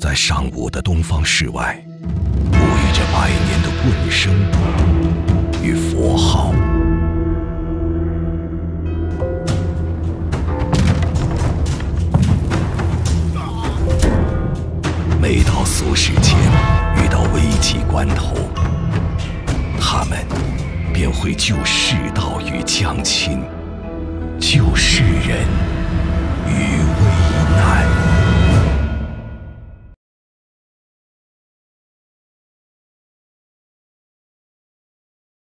在上午的东方室外，沐浴着百年的棍声与佛号。每到俗世间遇到危急关头，他们便会救世道与将亲，救世人。